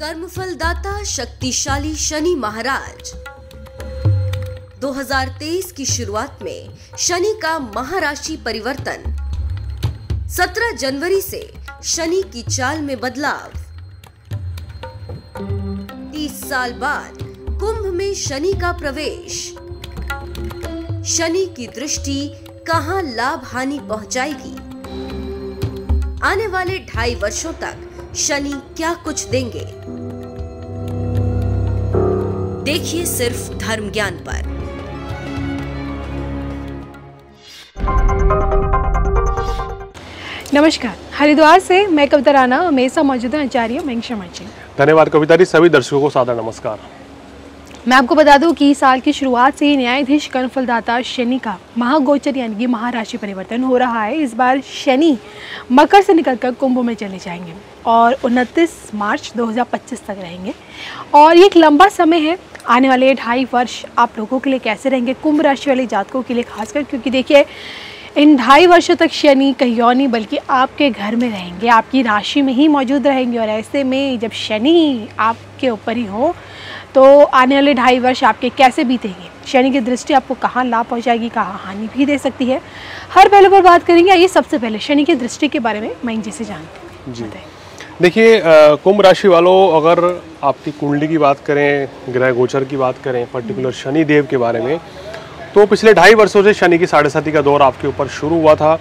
कर्मफलदाता शक्तिशाली शनि महाराज। 2023 की शुरुआत में शनि का महाराशि परिवर्तन। 17 जनवरी से शनि की चाल में बदलाव। 30 साल बाद कुंभ में शनि का प्रवेश। शनि की दृष्टि कहाँ लाभ हानि पहुंचाएगी? आने वाले ढाई वर्षों तक शनि क्या कुछ देंगे? देखिए सिर्फ़ धर्म ज्ञान पर। नमस्कार हरिद्वार से मैं कविता राणा हमेशा मौजूद हैं आचार्य मैं शर्मा जी धन्यवाद कविता जी सभी दर्शकों को सादर नमस्कार। मैं आपको बता दूँ कि साल की शुरुआत से ही न्यायाधीश कर्णफलदाता शनि का महागोचर, यानी कि महाराशि परिवर्तन हो रहा है। इस बार शनि मकर से निकलकर कुंभ में चले जाएँगे और 29 मार्च 2025 तक रहेंगे। और ये एक लंबा समय है। आने वाले ढाई वर्ष आप लोगों के लिए कैसे रहेंगे? कुंभ राशि वाले जातकों के लिए खासकर, क्योंकि देखिए इन ढाई वर्षों तक शनि कहीं और नहीं बल्कि आपके घर में रहेंगे आपकी राशि में ही मौजूद रहेंगे। और ऐसे में जब शनि आपके ऊपर ही हो तो आने वाले ढाई वर्ष आपके कैसे बीतेंगे? शनि की दृष्टि आपको कहाँ लाभ पहुँचाएगी कहाँ हानि भी दे सकती है। हर पहले पर बात करेंगे आइए सबसे पहले शनि की दृष्टि के बारे में मैं जी से जानती जी। देखिए कुंभ राशि वालों अगर आपकी कुंडली की बात करें ग्रह गोचर की बात करें पर्टिकुलर शनि देव के बारे में तो पिछले ढाई वर्षों से शनि की साढ़े साथी का दौर आपके ऊपर शुरू हुआ था।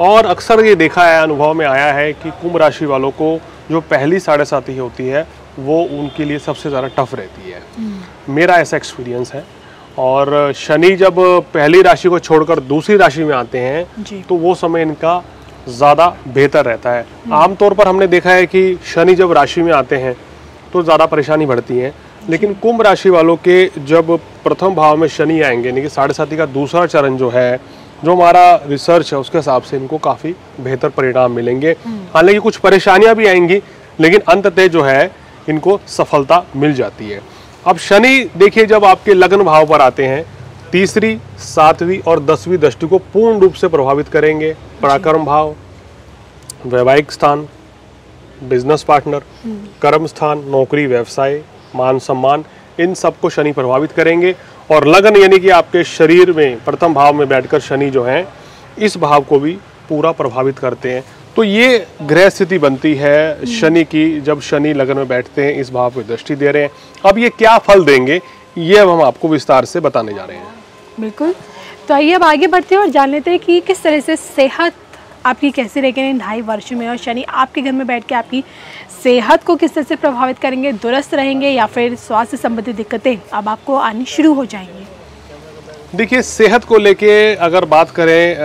और अक्सर ये देखा है अनुभव में आया है कि कुंभ राशि वालों को जो पहली साढ़े साथी होती है वो उनके लिए सबसे ज़्यादा टफ रहती है। मेरा ऐसा एक्सपीरियंस है। और शनि जब पहली राशि को छोड़कर दूसरी राशि में आते हैं तो वो समय इनका ज़्यादा बेहतर रहता है। आमतौर पर हमने देखा है कि शनि जब राशि में आते हैं तो ज़्यादा परेशानी बढ़ती है। लेकिन कुंभ राशि वालों के जब प्रथम भाव में शनि आएँगे यानी कि साढ़े साथी का दूसरा चरण जो है जो हमारा रिसर्च है उसके हिसाब से इनको काफ़ी बेहतर परिणाम मिलेंगे। हालाँकि कुछ परेशानियाँ भी आएँगी लेकिन अंततः जो है इनको सफलता मिल जाती है। अब शनि देखिए जब आपके लग्न भाव पर आते हैं तीसरी सातवीं और दसवीं दृष्टि को पूर्ण रूप से प्रभावित करेंगे। पराक्रम भाव वैवाहिक स्थान बिज़नेस पार्टनर कर्म स्थान नौकरी व्यवसाय मान सम्मान, इन सबको शनि प्रभावित करेंगे। और लगन यानी कि आपके शरीर में, प्रथम भाव में बैठकर शनि जो है, इस भाव को भी पूरा प्रभावित करते हैं। तो ये ग्रह स्थिति बनती है शनि की, जब शनि लगन में बैठते हैं, इस भाव को दृष्टि दे रहे हैं। अब ये क्या फल देंगे, ये अब हम आपको विस्तार से बताने जा रहे हैं। बिल्कुल। तो आइए अब आगे बढ़ते हैं और जान लेते हैं कि किस तरह से सेहत आपकी कैसी रहेगी इन ढाई वर्ष में और शनि आपके घर में बैठ के आपकी सेहत को किस तरह से प्रभावित करेंगे दुरुस्त रहेंगे या फिर स्वास्थ्य संबंधी दिक्कतें अब आपको आनी शुरू हो जाएँगी? देखिए सेहत को लेके अगर बात करें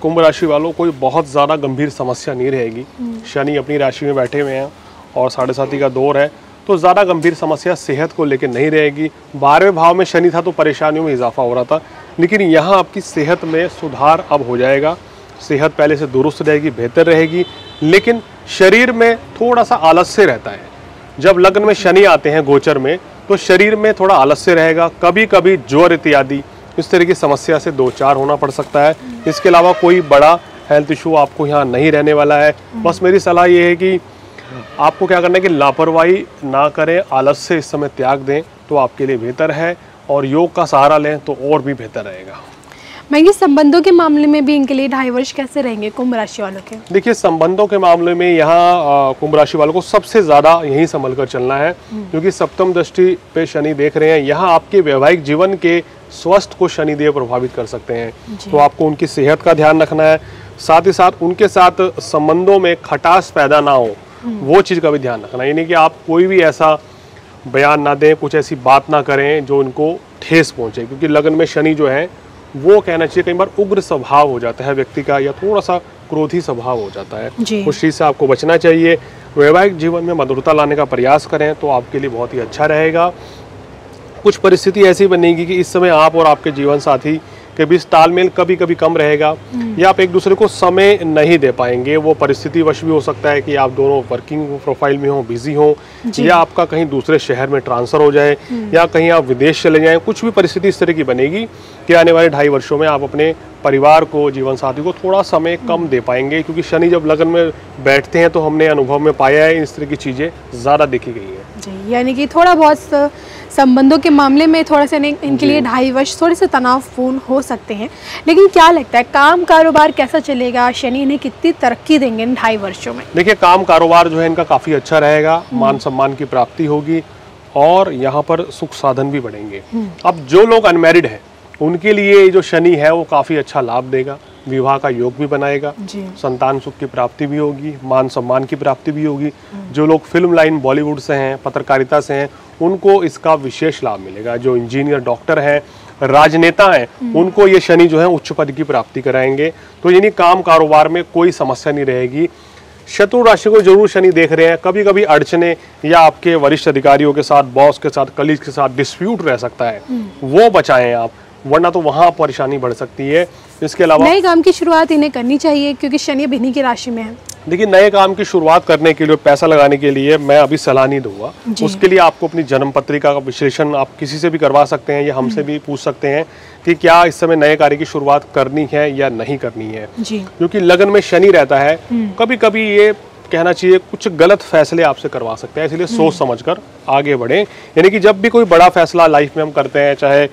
कुंभ राशि वालों कोई बहुत ज़्यादा गंभीर समस्या नहीं रहेगी। शनि अपनी राशि में बैठे हुए हैं और साढ़े साथी का दौर है तो ज़्यादा गंभीर समस्या सेहत को लेके नहीं रहेगी। बारहवें भाव में शनि था तो परेशानियों में इजाफा हो रहा था लेकिन यहाँ आपकी सेहत में सुधार अब हो जाएगा। सेहत पहले से दुरुस्त रहेगी बेहतर रहेगी लेकिन शरीर में थोड़ा सा आलस्य रहता है। जब लग्न में शनि आते हैं गोचर में तो शरीर में थोड़ा आलस्य रहेगा। कभी कभी ज्वर इत्यादि, इस तरह की समस्या से दो चार होना पड़ सकता है। इसके अलावा कोई बड़ा हेल्थ इशू आपको यहाँ नहीं रहने वाला है। बस मेरी सलाह ये है कि आपको क्या करना है कि लापरवाही ना करें, आलस्य इस समय त्याग दें तो आपके लिए बेहतर है। और योग का सहारा लें तो और भी बेहतर रहेगा। मैं संबंधों के मामले में भी इनके लिए ढाई वर्ष कैसे रहेंगे कुंभ राशि वालों के? देखिए संबंधों के मामले में यहाँ कुंभ राशि वालों को सबसे ज़्यादा यही संभल कर चलना है क्योंकि सप्तम दृष्टि पे शनि देख रहे हैं। यहाँ आपके वैवाहिक जीवन के स्वस्थ को शनिदेव प्रभावित कर सकते हैं। तो आपको उनकी सेहत का ध्यान रखना है। साथ ही साथ उनके साथ संबंधों में खटास पैदा ना हो वो चीज़ का भी ध्यान रखना यानी कि आप कोई भी ऐसा बयान ना दें कुछ ऐसी बात ना करें जो उनको ठेस पहुँचे क्योंकि लगन में शनि जो है वो कहना चाहिए कई बार उग्र स्वभाव हो जाता है व्यक्ति का या थोड़ा सा क्रोधी स्वभाव हो जाता है। उस चीज़ से आपको बचना चाहिए। वैवाहिक जीवन में मधुरता लाने का प्रयास करें तो आपके लिए बहुत ही अच्छा रहेगा। कुछ परिस्थिति ऐसी बनेगी कि इस समय आप और आपके जीवन साथी के बीच तालमेल कभी कभी कम रहेगा या आप एक दूसरे को समय नहीं दे पाएँगे वो परिस्थिति वश भी हो सकता है कि आप दोनों वर्किंग प्रोफ़ाइल में हो बिज़ी हो या आपका कहीं दूसरे शहर में ट्रांसफ़र हो जाए या कहीं आप विदेश चले जाएँ कुछ भी परिस्थिति इस तरह की बनेगी कि आने वाले ढाई वर्षों में आप अपने परिवार को जीवन साथी को थोड़ा समय कम दे पाएँगे क्योंकि शनि जब लगन में बैठते हैं तो हमने अनुभव में पाया है इस तरह की चीज़ें ज़्यादा देखी गई है। यानी कि थोड़ा बहुत संबंधों के मामले में थोड़ा सा इनके लिए ढाई वर्ष थोड़े से तनावपूर्ण हो सकते हैं। लेकिन क्या लगता है काम कारोबार कैसा चलेगा? शनि इन्हें कितनी तरक्की देंगे इन ढाई वर्षों में? देखिए काम कारोबार जो है इनका काफ़ी अच्छा रहेगा मान सम्मान की प्राप्ति होगी और यहाँ पर सुख साधन भी बढ़ेंगे। अब जो लोग अनमेरिड हैं उनके लिए ये जो शनि है वो काफ़ी अच्छा लाभ देगा। विवाह का योग भी बनाएगा। जी। संतान सुख की प्राप्ति भी होगी मान सम्मान की प्राप्ति भी होगी। जो लोग फ़िल्म लाइन बॉलीवुड से हैं पत्रकारिता से हैं उनको इसका विशेष लाभ मिलेगा। जो इंजीनियर डॉक्टर हैं राजनेता हैं उनको ये शनि जो है उच्च पद की प्राप्ति कराएँगे। तो यानी काम कारोबार में कोई समस्या नहीं रहेगी। शत्रु राशि को ज़रूर शनि देख रहे हैं। कभी कभी अड़चने या आपके वरिष्ठ अधिकारियों के साथ बॉस के साथ कलीग के साथ डिस्प्यूट रह सकता है। वो बचाएँ आप। वरना तो वहाँ परेशानी बढ़ सकती है। इसके अलावा नए काम की शुरुआत इन्हें करनी चाहिए क्योंकि शनि अब इन्हीं की राशि में है। देखिए नए काम की शुरुआत करने के लिए पैसा लगाने के लिए मैं अभी सलाह नहीं दूँगा। उसके लिए आपको अपनी जन्म पत्रिका का विश्लेषण आप किसी से भी करवा सकते हैं या हमसे भी पूछ सकते हैं कि क्या इस समय नए कार्य की शुरुआत करनी है या नहीं करनी है। क्योंकि लगन में शनि रहता है कभी कभी ये कहना चाहिए कुछ गलत फैसले आपसे करवा सकते हैं इसलिए सोच समझकर आगे बढ़ें। यानी कि जब भी कोई बड़ा फैसला लाइफ में हम करते हैं चाहे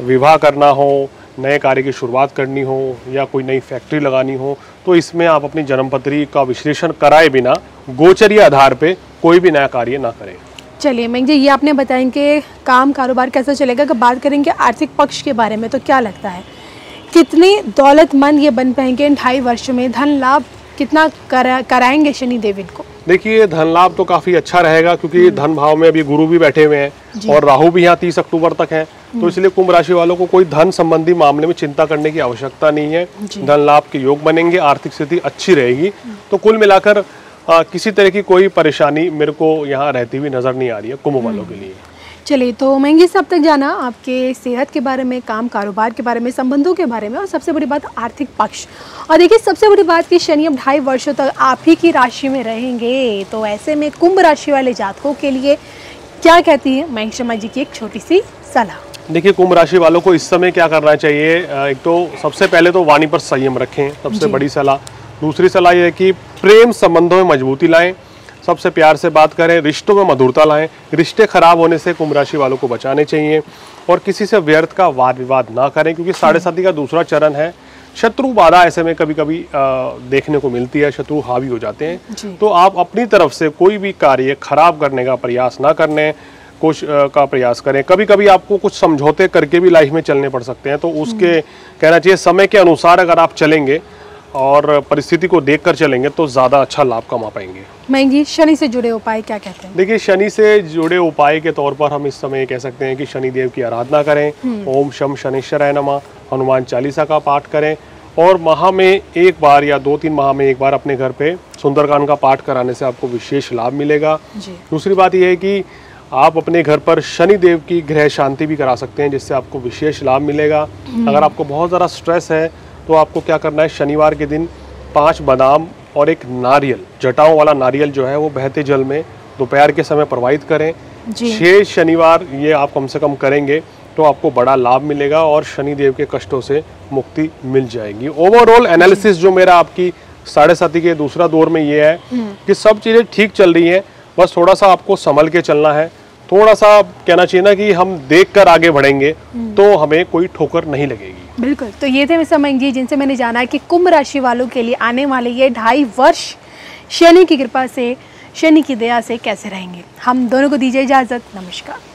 विवाह करना हो नए कार्य की शुरुआत करनी हो या कोई नई फैक्ट्री लगानी हो तो इसमें आप अपनी जन्मपत्री का विश्लेषण कराए बिना गोचरीय आधार पे कोई भी नया कार्य ना करें। चलिए मैं जी ये आपने बताएँ कि काम कारोबार कैसा चलेगा। अगर बात करेंगे आर्थिक पक्ष के बारे में तो क्या लगता है? कितने दौलतमंद ये बन पाएँगे इन ढाई वर्षों में? धन लाभ कितना करा, कराएँगे शनि देव इनको देखिए धन लाभ तो काफ़ी अच्छा रहेगा क्योंकि धन भाव में अभी गुरु भी बैठे हुए हैं और राहु भी यहाँ तीस अक्टूबर तक है। तो इसलिए कुंभ राशि वालों को कोई धन संबंधी मामले में चिंता करने की आवश्यकता नहीं है। धन लाभ के योग बनेंगे आर्थिक स्थिति अच्छी रहेगी। तो कुल मिलाकर आ, किसी तरह की कोई परेशानी मेरे को यहाँ रहती हुई नज़र नहीं आ रही है कुंभ वालों के लिए। चलिए तो महँगी सब तक जाना आपके सेहत के बारे में काम कारोबार के बारे में संबंधों के बारे में और सबसे बड़ी बात आर्थिक पक्ष। और देखिए सबसे बड़ी बात कि शनि अब ढाई वर्षों तक आप ही की राशि में रहेंगे। तो ऐसे में कुंभ राशि वाले जातकों के लिए क्या कहती है? महेश शर्मा जी की एक छोटी सी सलाह। देखिए कुंभ राशि वालों को इस समय क्या करना चाहिए? एक तो सबसे पहले तो वाणी पर संयम रखें सबसे बड़ी सलाह। दूसरी सलाह ये है कि प्रेम संबंधों में मजबूती लाएँ सबसे प्यार से बात करें रिश्तों में मधुरता लाएँ। रिश्ते खराब होने से कुंभ राशि वालों को बचाने चाहिए और किसी से व्यर्थ का वाद विवाद ना करें क्योंकि साढ़े साथी का दूसरा चरण है। शत्रु बाधा ऐसे में कभी कभी देखने को मिलती है शत्रु हावी हो जाते हैं। तो आप अपनी तरफ़ से कोई भी कार्य खराब करने का प्रयास ना करने कोश का प्रयास करें। कभी कभी आपको कुछ समझौते करके भी लाइफ में चलने पड़ सकते हैं तो उसके कहना चाहिए समय के अनुसार अगर आप चलेंगे और परिस्थिति को देखकर चलेंगे तो ज़्यादा अच्छा लाभ कमा पाएँगे। महँगी शनि से जुड़े उपाय क्या कहते हैं? देखिए शनि से जुड़े उपाय के तौर पर हम इस समय कह सकते हैं कि शनि देव की आराधना करें। ओम शम शनिश्चराय नमः। हनुमान चालीसा का पाठ करें और माह में एक बार या दो तीन माह में एक बार अपने घर पे सुंदरकांड का पाठ कराने से आपको विशेष लाभ मिलेगा। दूसरी बात यह है कि आप अपने घर पर शनि देव की ग्रह शांति भी करा सकते हैं जिससे आपको विशेष लाभ मिलेगा। अगर आपको बहुत ज़्यादा स्ट्रेस है तो आपको क्या करना है शनिवार के दिन पाँच बादाम और एक नारियल जटाओं वाला नारियल जो है वो बहते जल में दोपहर के समय प्रवाहित करें। छः शनिवार ये आप कम से कम करेंगे तो आपको बड़ा लाभ मिलेगा और शनि देव के कष्टों से मुक्ति मिल जाएगी। ओवरऑल एनालिसिस जो मेरा आपकी साढ़े साथी के दूसरा दौर में ये है कि सब चीज़ें ठीक चल रही हैं बस थोड़ा सा आपको संभल के चलना है। थोड़ा सा कहना चाहिए ना कि हम देख कर आगे बढ़ेंगे तो हमें कोई ठोकर नहीं लगेगी। बिल्कुल तो ये थे मिस्टर मंग जी जिनसे मैंने जाना है कि कुंभ राशि वालों के लिए आने वाले ये ढाई वर्ष शनि की कृपा से शनि की दया से कैसे रहेंगे। हम दोनों को दीजिए इजाज़त नमस्कार।